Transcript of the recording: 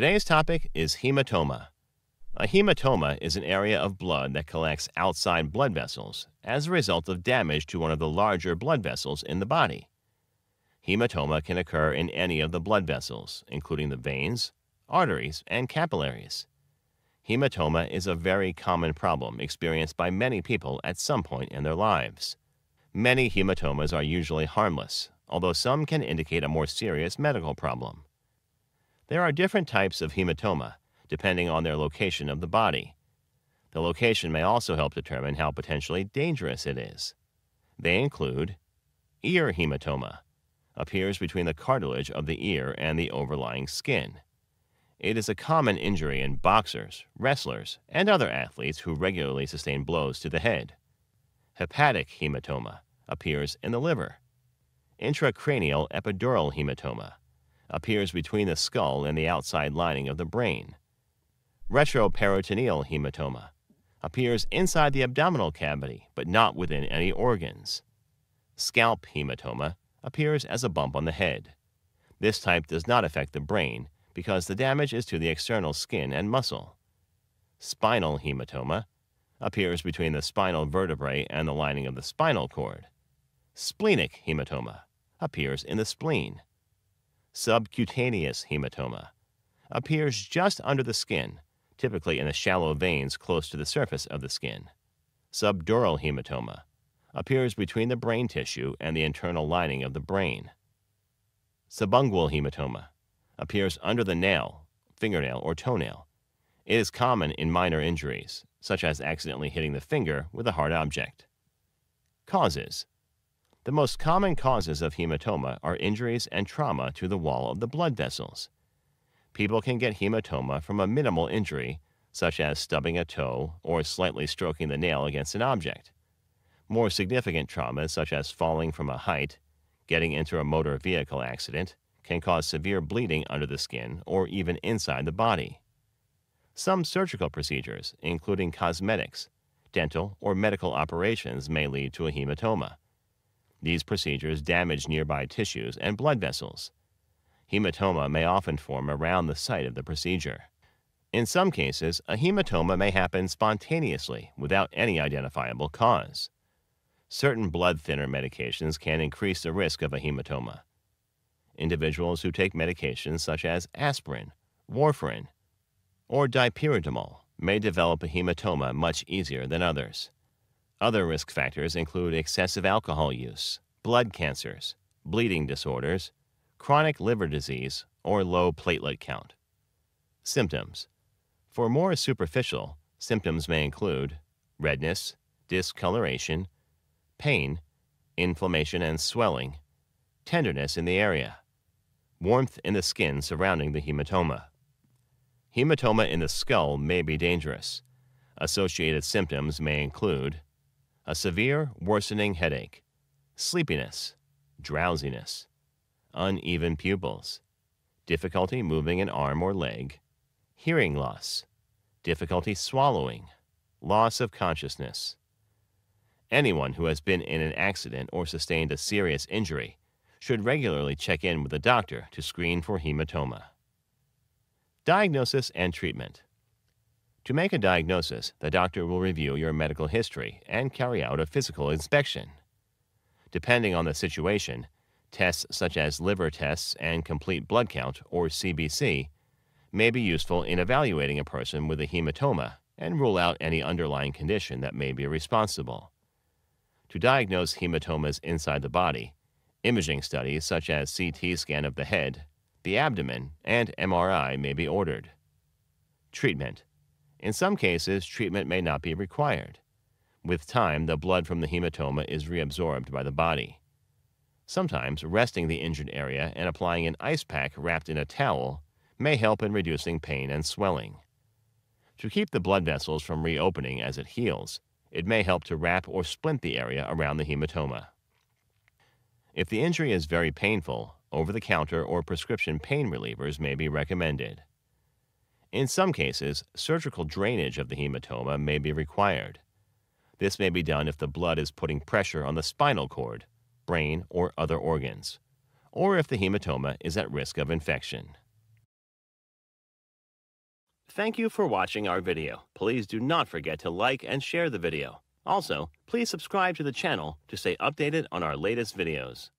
Today's topic is hematoma. A hematoma is an area of blood that collects outside blood vessels as a result of damage to one of the larger blood vessels in the body. Hematoma can occur in any of the blood vessels, including the veins, arteries, and capillaries. Hematoma is a very common problem experienced by many people at some point in their lives. Many hematomas are usually harmless, although some can indicate a more serious medical problem. There are different types of hematoma, depending on their location of the body. The location may also help determine how potentially dangerous it is. They include ear hematoma, appears between the cartilage of the ear and the overlying skin. It is a common injury in boxers, wrestlers, and other athletes who regularly sustain blows to the head. Hepatic hematoma appears in the liver. Intracranial epidural hematoma appears between the skull and the outside lining of the brain. Retroperitoneal hematoma appears inside the abdominal cavity but not within any organs. Scalp hematoma appears as a bump on the head. This type does not affect the brain because the damage is to the external skin and muscle. Spinal hematoma appears between the spinal vertebrae and the lining of the spinal cord. Splenic hematoma appears in the spleen. Subcutaneous hematoma appears just under the skin, typically in the shallow veins close to the surface of the skin. Subdural hematoma appears between the brain tissue and the internal lining of the brain. Subungual hematoma appears under the nail, fingernail, or toenail. It is common in minor injuries, such as accidentally hitting the finger with a hard object. Causes The most common causes of hematoma are injuries and trauma to the wall of the blood vessels. People can get hematoma from a minimal injury, such as stubbing a toe or slightly stroking the nail against an object. More significant traumas, such as falling from a height, getting into a motor vehicle accident, can cause severe bleeding under the skin or even inside the body. Some surgical procedures, including cosmetics, dental, or medical operations, may lead to a hematoma. These procedures damage nearby tissues and blood vessels. Hematoma may often form around the site of the procedure. In some cases, a hematoma may happen spontaneously without any identifiable cause. Certain blood thinner medications can increase the risk of a hematoma individuals who take medications such as aspirin, warfarin, or dipyridamole may develop a hematoma much easier than others. Other risk factors include excessive alcohol use, blood cancers, bleeding disorders, chronic liver disease, or low platelet count. Symptoms For more superficial, symptoms may include redness, discoloration, pain, inflammation and swelling, tenderness in the area, warmth in the skin surrounding the hematoma. Hematoma in the skull may be dangerous. Associated symptoms may include a severe worsening headache, sleepiness, drowsiness, uneven pupils, difficulty moving an arm or leg, hearing loss, difficulty swallowing, loss of consciousness. Anyone who has been in an accident or sustained a serious injury should regularly check in with a doctor to screen for hematoma. Diagnosis and treatment. To make a diagnosis, the doctor will review your medical history and carry out a physical inspection. Depending on the situation, tests such as liver tests and complete blood count, or CBC, may be useful in evaluating a person with a hematoma and rule out any underlying condition that may be responsible. To diagnose hematomas inside the body, Imaging studies such as CT scan of the head, the abdomen, and MRI may be ordered. Treatment. In some cases, treatment may not be required. With time, the blood from the hematoma is reabsorbed by the body. Sometimes, resting the injured area and applying an ice pack wrapped in a towel may help in reducing pain and swelling. To keep the blood vessels from reopening as it heals, it may help to wrap or splint the area around the hematoma. If the injury is very painful, over the counter or prescription pain relievers may be recommended. In some cases, surgical drainage of the hematoma may be required. This may be done if the blood is putting pressure on the spinal cord, brain, or other organs, or if the hematoma is at risk of infection. Thank you for watching our video. Please do not forget to like and share the video. Also, please subscribe to the channel to stay updated on our latest videos.